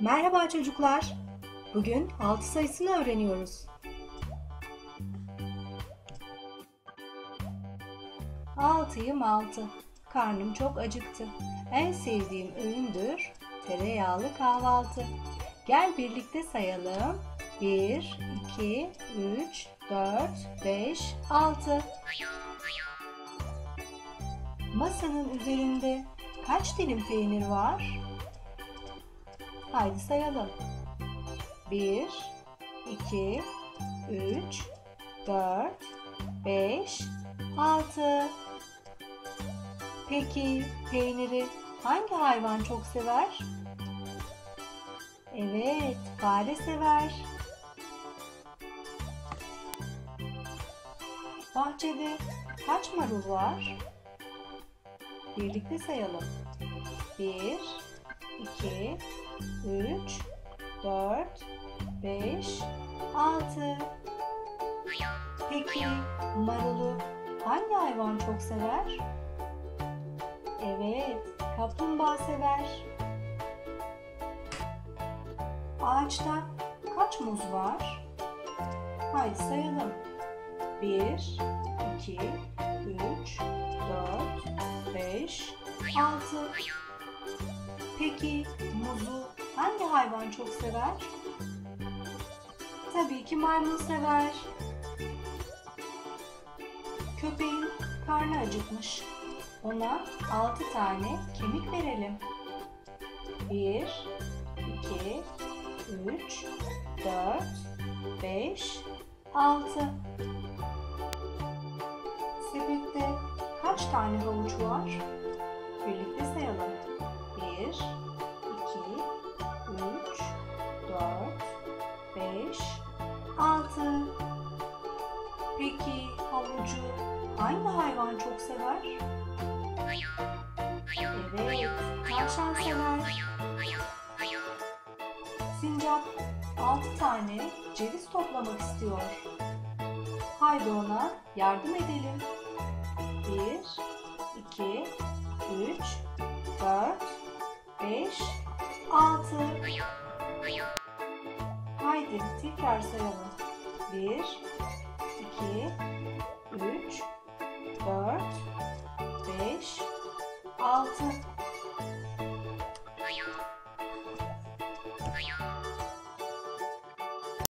Merhaba çocuklar. Bugün 6 sayısını öğreniyoruz. Altıyım altı. Karnım çok acıktı. En sevdiğim öğündür tereyağlı kahvaltı. Gel birlikte sayalım. 1, 2, 3, 4, 5, 6. Masanın üzerinde kaç dilim peynir var? Haydi sayalım. 1, 2, 3, 4, 5, 6. Peki peyniri hangi hayvan çok sever? Evet, fare sever. Bahçede kaç marul var? Birlikte sayalım. 1, 2, 3, 4, 5, 6. Peki marulu hangi hayvan çok sever? Evet, kaplumbağa sever. Ağaçta kaç muz var? Haydi sayalım. 1, 2, 3, 4, 5, 6. Peki muzu hangi hayvan çok sever? Tabii ki maymun sever. Köpeğin karnı acıkmış. Ona altı tane kemik verelim. Bir, iki, üç, dört, beş, altı. Sepette kaç tane havuç var? Peki havucu hangi hayvan çok sever? Evet, tavşan sever. Sincap altı tane ceviz toplamak istiyor. Haydi ona yardım edelim. Bir, iki, üç, dört, beş, altı. Haydi tekrar sayalım. Bir, 3, 4, 5, 6